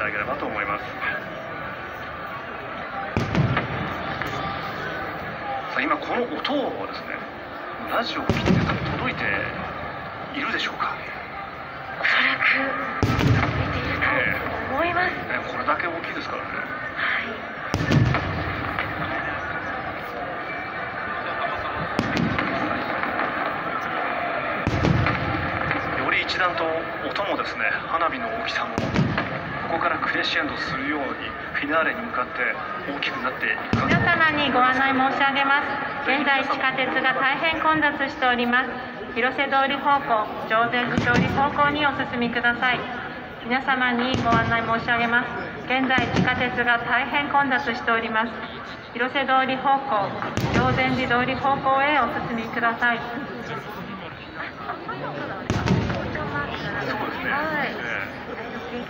ただければと思います。さあ今この音をですねラジオを切って届いているでしょうか？おそらく見ていると思います、ね、これだけ大きいですからね。はい。より一段と音もですね花火の大きさもクレッシェンドするようにフィナーレに向かって大きくなっていく皆様にご案内申し上げます現在地下鉄が大変混雑しております。広瀬通り方向上善寺通り方向にお進みください。皆様にご案内申し上げます。現在地下鉄が大変混雑しております。広瀬通り方向上善寺通り方向へお進みください。